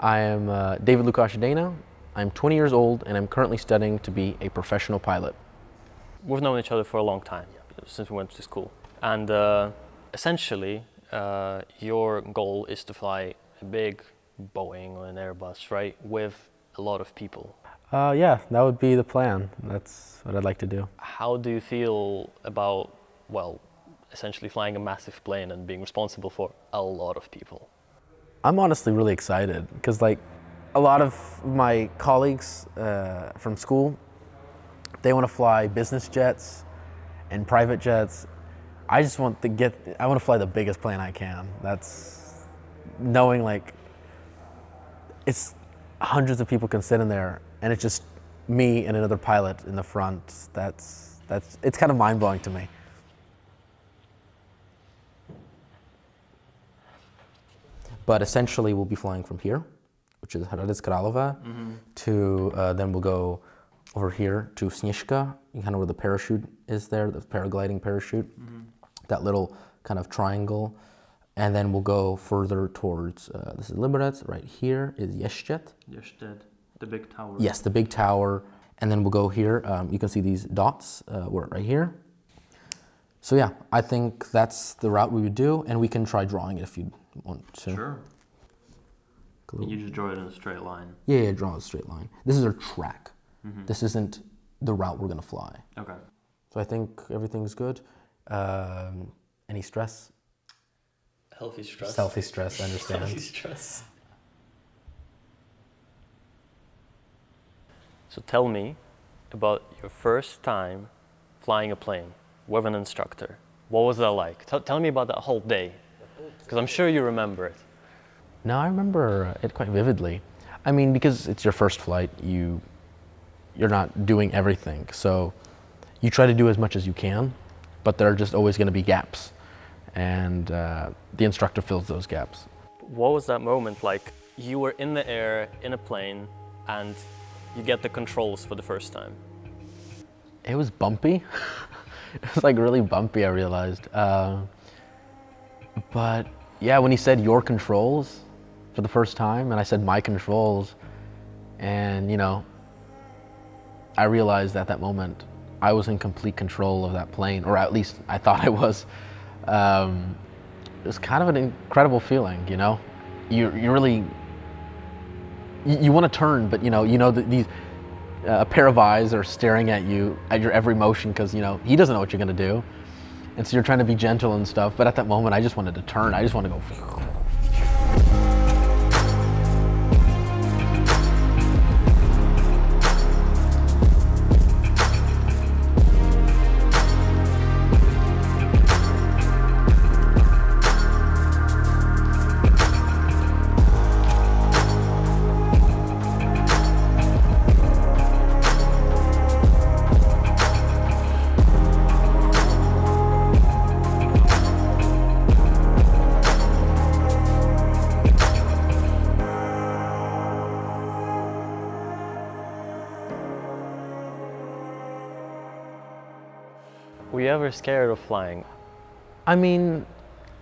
I am uh, David Lukashadena. I'm 20 years old and I'm currently studying to be a professional pilot. We've known each other for a long time, since we went to school. And uh, essentially, uh, your goal is to fly a big Boeing or an Airbus, right, with a lot of people. Uh, yeah, that would be the plan. That's what I'd like to do. How do you feel about, well, essentially flying a massive plane and being responsible for a lot of people? I'm honestly really excited because like a lot of my colleagues uh, from school, they want to fly business jets and private jets. I just want to get, I want to fly the biggest plane I can. That's knowing like it's hundreds of people can sit in there and it's just me and another pilot in the front. That's, that's, it's kind of mind blowing to me. But essentially, we'll be flying from here, which is Hradec Králové, mm-hmm. to uh, then we'll go over here to Sněžka, kind of where the parachute is there, the paragliding parachute, mm-hmm. that little kind of triangle. And then we'll go further towards, uh, this is Liberec, right here is Ještěd. Ještěd, the big tower. Yes, the big tower. And then we'll go here, um, you can see these dots, uh, we're right here. So yeah, I think that's the route we would do, and we can try drawing it if you want to. Sure. You just draw it in a straight line. Yeah, yeah, draw a straight line. This is our track. Mm-hmm. This isn't the route we're gonna fly. Okay. So I think everything's good. Um, any stress? Healthy stress. Healthy stress. I understand. Healthy stress. So tell me about your first time flying a plane with an instructor. What was that like? T- tell me about that whole day, because I'm sure you remember it. No, I remember it quite vividly. I mean, because it's your first flight, you you're not doing everything, so you try to do as much as you can, but there are just always going to be gaps, and uh, the instructor fills those gaps. What was that moment like? You were in the air in a plane, and you get the controls for the first time. It was bumpy. it was like really bumpy, I realized. Uh, but yeah, when he said your controls for the first time, and I said my controls, and you know, I realized at that moment I was in complete control of that plane, or at least I thought I was. Um, it was kind of an incredible feeling, you know. You you really you, you want to turn, but you know you know that these a pair of eyes are staring at you at your every motion because you know he doesn't know what you're gonna do, and so you're trying to be gentle and stuff. But at that moment, I just wanted to turn. I just want to go. Were you ever scared of flying? I mean,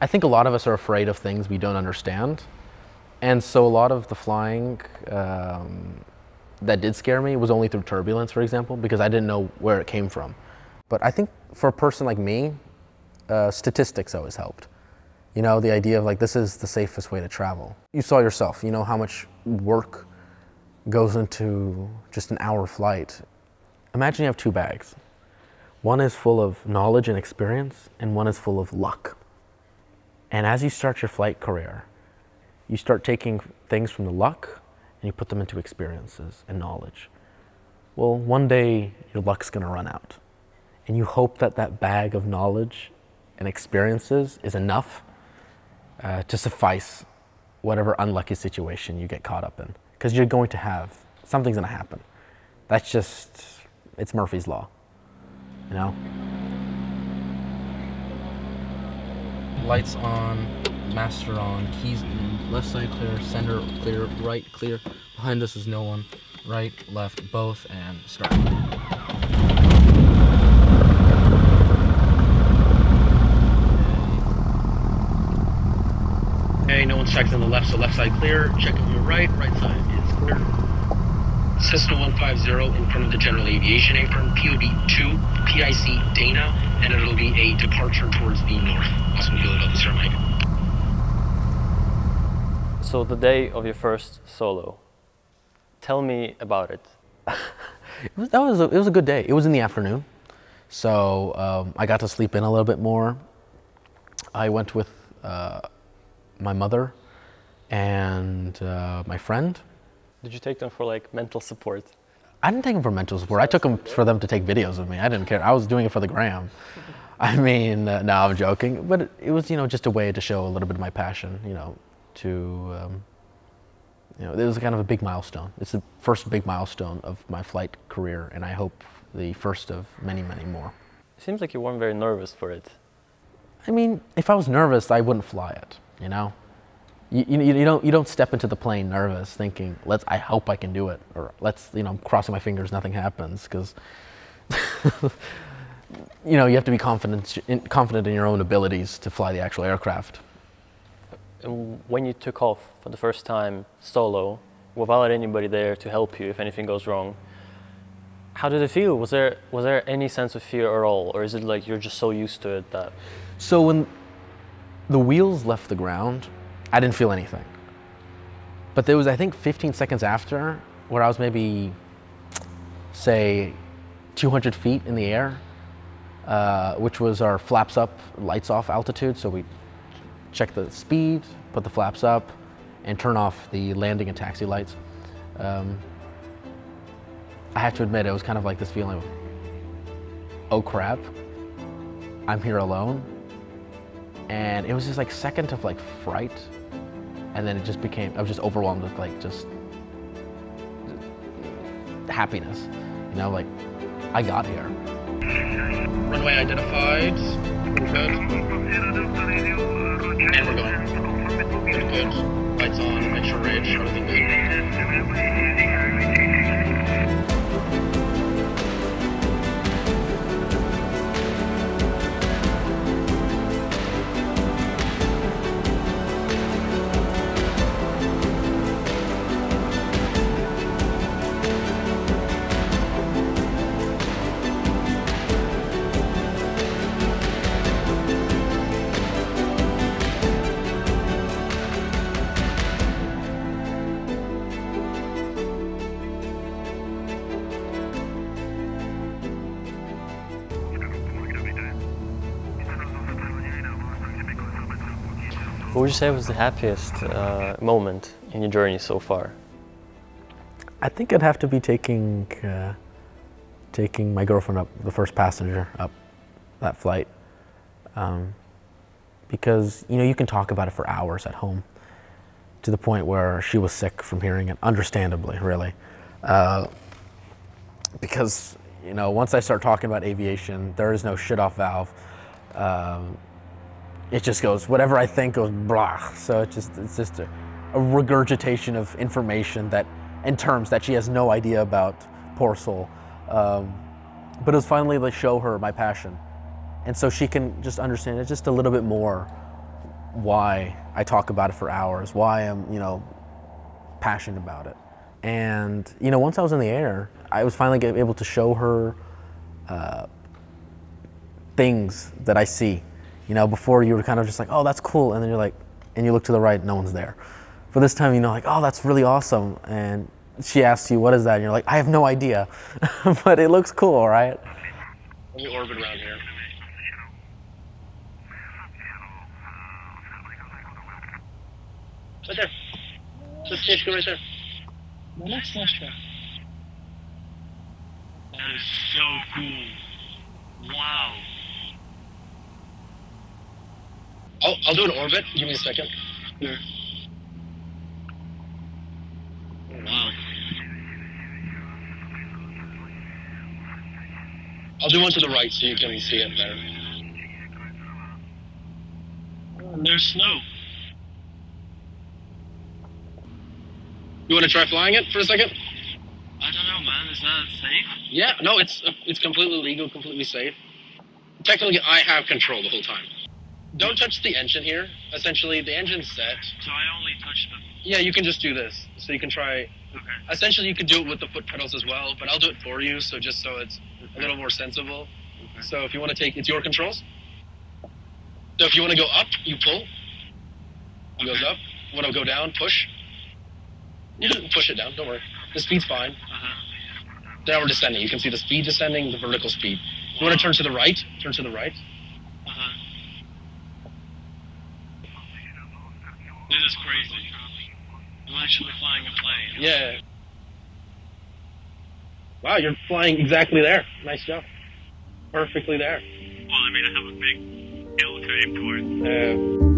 I think a lot of us are afraid of things we don't understand. And so a lot of the flying, um, that did scare me was only through turbulence, for example, because I didn't know where it came from. But I think for a person like me, uh, statistics always helped. You know, the idea of like this is the safest way to travel. You saw yourself, you know how much work goes into just an hour flight. Imagine you have two bags. One is full of knowledge and experience, and one is full of luck. And as you start your flight career, you start taking things from the luck and you put them into experiences and knowledge. Well, one day your luck's going to run out. And you hope that that bag of knowledge and experiences is enough uh, to suffice whatever unlucky situation you get caught up in. Because you're going to have, something's going to happen. That's just, it's Murphy's Law, you know? Lights on, master on, keys in, left side clear, center clear, right clear. Behind us is no one. Right, left, both, and start. Okay, no one's checked on the left, so left side clear. Check on your right, right side is clear. Cessna 150 in front of the General Aviation Apron, POD 2, PIC Dana, and it'll be a departure towards the north. Awesome Philadelphia, Mike. So the day of your first solo, tell me about it. It was, that was a, it was a good day. It was in the afternoon, so um, I got to sleep in a little bit more. I went with uh, my mother and uh, my friend. Did you take them for like mental support? I didn't take them for mental support. I took them for them to take videos of me. I didn't care. I was doing it for the gram. I mean, uh, no, I'm joking. But it, was, you know, just a way to show a little bit of my passion, you know, to, um, you know, it was kind of a big milestone. It's the first big milestone of my flight career, and I hope the first of many, many more. It seems like you weren't very nervous for it. I mean, if I was nervous, I wouldn't fly it. You know, you, you, you don't you don't step into the plane nervous, thinking, "Let's I hope I can do it," or "Let's you know I'm crossing my fingers, nothing happens," because you know you have to be confident in, confident in your own abilities to fly the actual aircraft. And when you took off for the first time solo, without anybody there to help you if anything goes wrong, how did it feel? Was there was there any sense of fear at all, or is it like you're just so used to it that? So when the wheels left the ground, I didn't feel anything. But there was, I think, 15 seconds after where I was maybe, say, 200 feet in the air, uh, which was our flaps up, lights off altitude. So we check the speed, put the flaps up, and turn off the landing and taxi lights. Um, I have to admit, it was kind of like this feeling of, oh crap, I'm here alone and it was just like second of like fright and then it just became i was just overwhelmed with like just, just happiness you know like i got here Runway identified. And we're going. Good, good. Lights on, make sure ridge, everything good. What would you say was the happiest uh, moment in your journey so far? i think i'd have to be taking uh, taking my girlfriend up the first passenger up that flight. Um, because you know you can talk about it for hours at home to the point where she was sick from hearing it understandably really. Uh, because you know once i start talking about aviation there is no shut off valve. Um, it just goes whatever i think goes blah so it just it's just a, a regurgitation of information that in terms that she has no idea about poor soul um, but it was finally to show her my passion and so she can just understand it just a little bit more why I talk about it for hours, why I'm, you know, passionate about it. And you know, once I was in the air, I was finally able to show her uh, things that I see. You know, before you were kind of just like, oh, that's cool, and then you're like, and you look to the right, no one's there. But this time, you know, like, oh, that's really awesome, and she asks you, what is that? And you're like, I have no idea, but it looks cool, right? Let me orbit around here. Right there. Just stage go right there. That is so cool. Wow. I'll, I'll do an orbit. Give me a second. Here. Wow. I'll do one to the right so you can see it better. And there's snow. You want to try flying it for a second? I don't know, man. Is that safe? Yeah. No, it's it's completely legal, completely safe. Technically, I have control the whole time. Don't touch the engine here. Essentially, the engine's set. So I only touched them. Yeah, you can just do this. So you can try. Okay. Essentially, you could do it with the foot pedals as well, but I'll do it for you. So just so it's a little more sensible. Okay. So if you want to take, it's your controls. So if you want to go up, you pull. It goes up. Want to go down, push. You can push it down. Don't worry. The speed's fine. Uh-huh. Now we're descending. You can see the speed descending, the vertical speed. You want to turn to the right? Turn to the right. Uh-huh. This is crazy. I'm actually flying a plane. Yeah. Wow, you're flying exactly there. Nice job. Perfectly there. Well, I mean, I have a big hill to aim towards. Uh,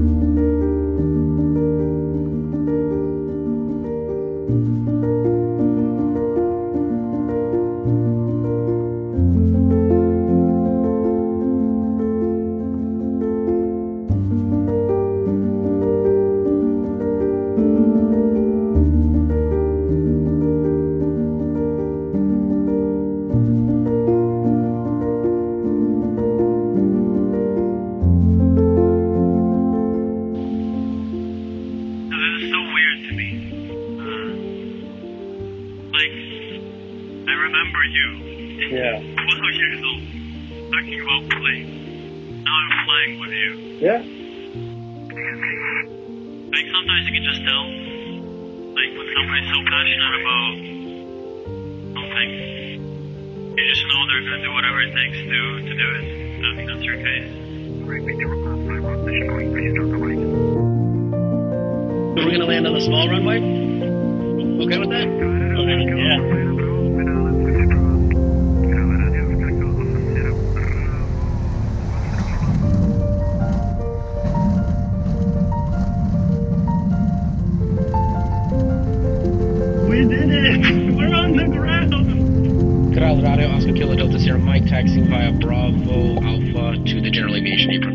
like, I remember you, yeah. 12 years old, talking about planes. Now I'm flying with you. Yeah. Like, sometimes you can just tell, like, when somebody's so passionate about something, you just know they're gonna do whatever it takes to, to do it. I think that's your case. We're gonna land on the small runway. Okay with that? Yeah. We did it! We're on the ground! Corral Radio, Oscar Kilo Delta Sierra Mike taxiing via Bravo Alpha to the General Aviation.